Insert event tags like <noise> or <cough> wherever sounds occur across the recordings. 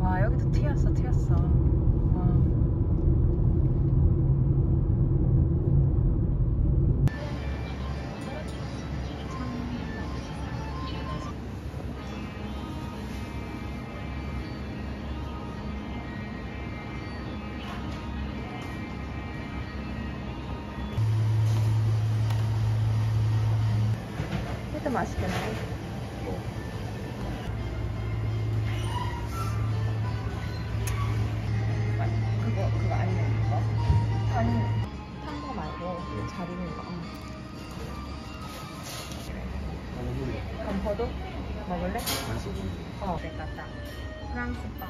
와 여기도 튀었어 튀었어. 맛있겠네 익은 거. 건포도 먹을래? 어, 내가 딱 프랑스 빵.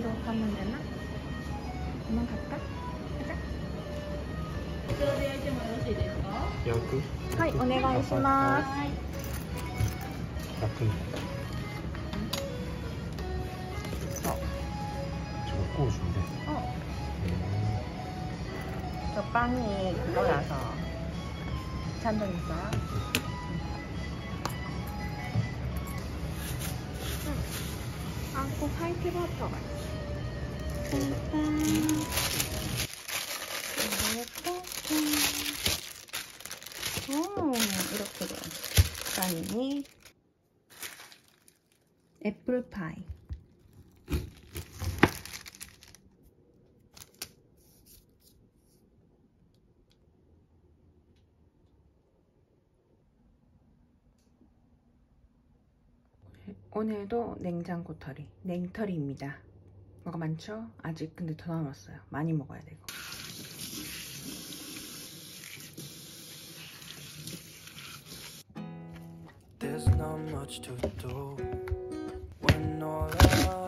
이대로 가면 되나? 그만 갈까? 가자. 焼くはい、お願いします。焼くんだ 어, 저거 구워준대 어, 음. 저 빵이 그거라서 잔돈 있어요? 아, 꼭 화이트 버터가 있어. 오, 이렇게 돼요. 빵이 애플파이. 오늘도 냉장고 털이, 냉털이입니다. 뭐가 많죠? 아직 근데 더 남았어요. 많이 먹어야 되고. There's not much to do when all I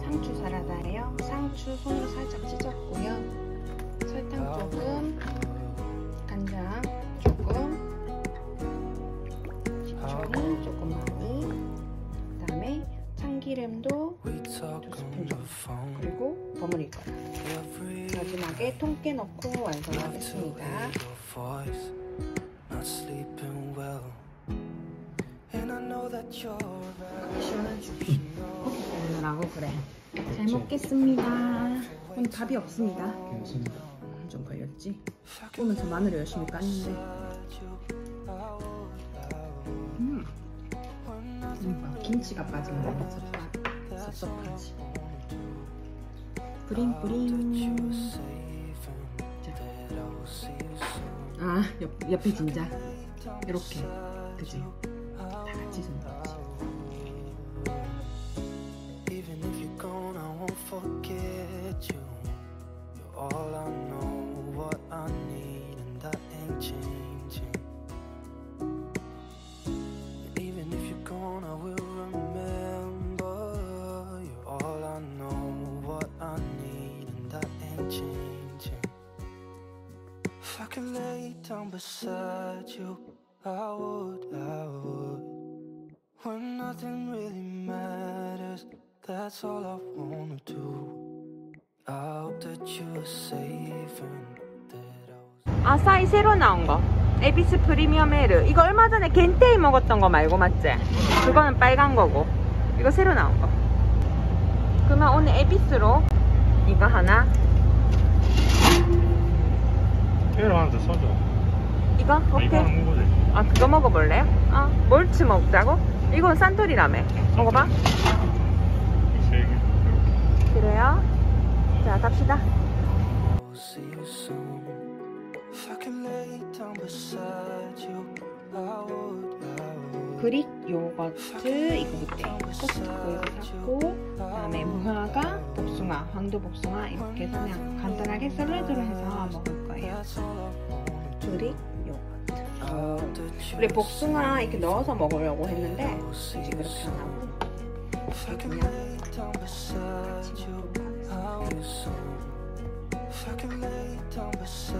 상추 사라다예요. 상추 손으로 살짝 찢었고요. 설탕 조금, 간장 조금, 식초는 조금 많이. 그 다음에 참기름도 We talk on the phone 그리고 버무릴 거예요. 마지막에 통깨 넣고 완성하겠습니다. 구우느라고 그래. 잘 먹겠습니다. 오늘 밥이 없습니다. 괜찮다 좀 걸렸지? 오면서 마늘 열심히 깠는데. 음. 음, 김치가 빠지면 너무 섭섭- 섭섭하지. 자. 아, 옆, 옆에 진짜 이렇게 그지? 다 같이 손 넣지. Even if you're gone, I won't forget you. You're all I know, beside you, I would, I would. When nothing really matters, that's all I wanna do. I hope that you're safe and that I was. 아사히 새로 나온 거 에비스 프리미엄 에르 이거 얼마 전에 겐테이 먹었던 거 말고 맞지? 그거는 빨간 거고 이거 새로 나온 거 그러면 오늘 에비스로 이거 하나 얘를 하나 더 써줘 이거? 오케이. 아 그거 먹어볼래요? 아 멀치 먹자고? 이건 산토리라며. 먹어봐. 그래요? 자 갑시다. 그릭 요거트 이거부터 소프트코이를 잡고 그다음에 무화과, 복숭아, 황도 복숭아 이렇게 그냥 간단하게 샐러드로 해서 먹을 거예요. 그릭 요거트. 원래 복숭아 이렇게 넣어서 먹으려고 했는데 이제 그렇게 안 하고 그냥 같이 먹도록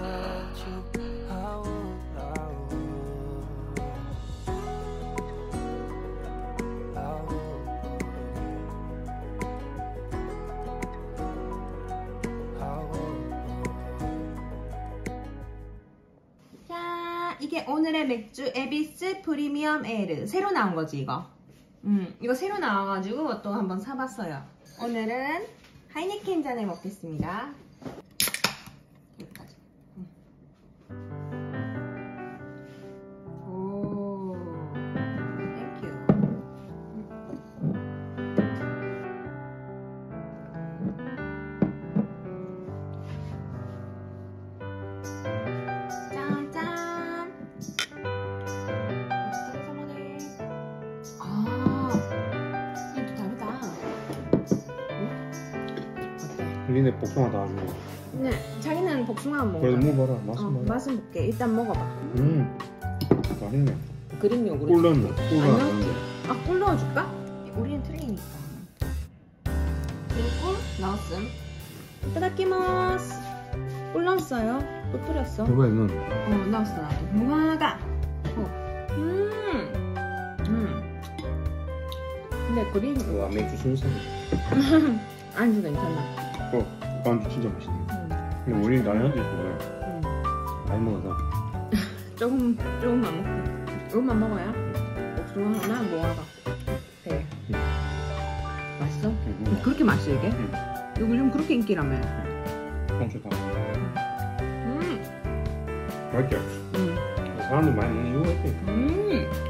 자, 이게 오늘의 맥주 에비스 프리미엄 에르 새로 나온 거지 이거. 음, 이거 새로 나와가지고 또 한번 사봤어요. 오늘은 하이네켄 잔에 먹겠습니다. 니네 복숭아 다 주고. 네, 자기는 복숭아만 먹어. 그래도 먹어봐라. 맛은 어, 봐라. 맛은 볼게. 일단 먹어봐. 음. 맛있네. 그릭 요구르트. 꿀 넣었네. 꿀 아니요. 넣었는데. 아, 꿀 넣어줄까? 우리는 트레이니까. 그리고 꿀 넣었음. 이따다키마스. 꿀 넣었어요. 꿀 뿌렸어. 이거에 넣은 어, 넣었어, 나도. 무화과. 어. 음. 음. 근데 그릭, 와 맥주 순수해. <laughs> 안주 괜찮아. 어, 안주 진짜 맛있네. 음. 근데 우리 나이한테 좋아해. 음. 많이 먹어서. <laughs> 조금, 조금만 먹고. 조금만 먹어야. 복숭아 하나, 무화과. 네. 맛있어? 응. 그렇게 맛있어, 이게? 응. 이거 요즘 그렇게 인기라며. 엄청 좋다. 음. 맛있게. 음. 사람들 많이 먹는 이유가 있대. 음.